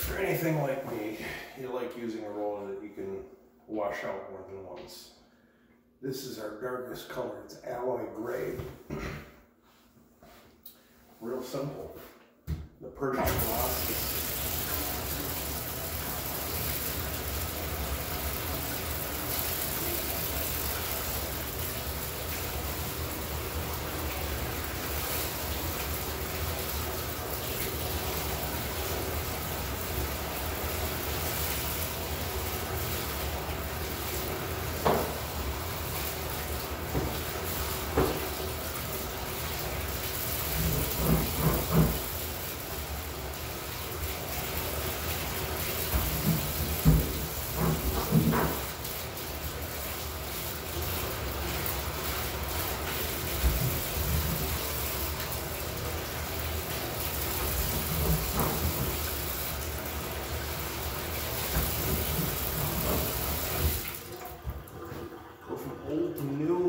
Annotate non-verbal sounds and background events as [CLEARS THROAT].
for anything like me, you like using a roller that you can wash out more than once. This is our darkest color, it's alloy gray. [CLEARS THROAT] Real simple. The purging gloss old new